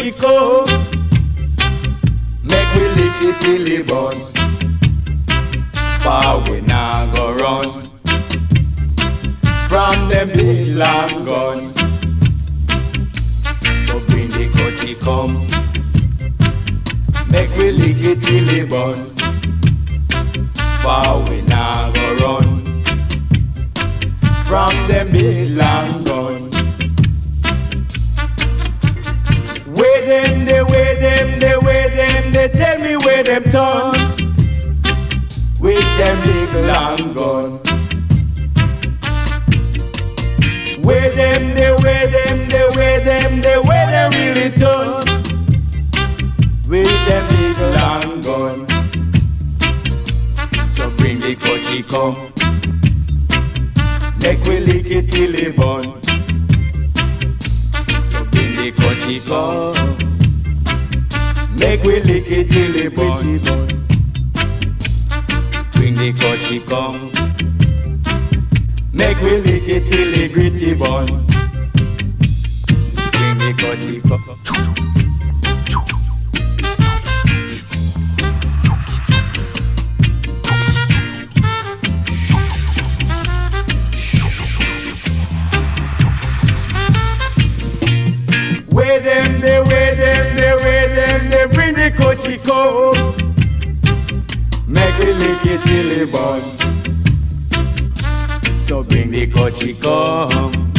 couchie come. Make we lick it till it burn. Far we now go run. From them big long gun. So bring the couchie come. Make we lick it till it burn. Far we now go Where them, they where them, they where them, they where them really turn. With them big long gun. So bring the coachy come. Make we lick it till it burn. So bring the coachy come. Make we lick it till it burn. Bring the coachy come. Make we lick it till the gritty bun. Bring the come. Where them, they where them, they where them, they bring the couchie come. Make we lick it till it burn. The couchie come.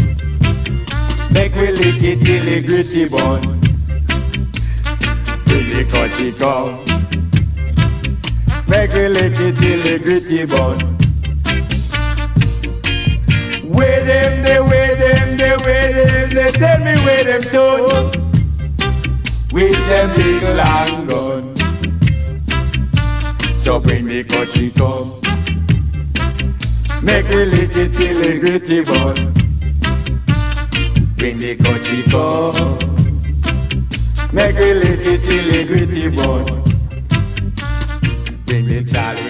Make we lick it till the gritty bun. Bring the couchie come. Make we lick it till the gritty bun. Where them, they where them, they where them, they tell me where them to. With them big long gun. So bring the couchie come. Make we lick it till the gritty bun. Bring the couchie come. Make we lick it till the gritty bun. Bring the chalice come.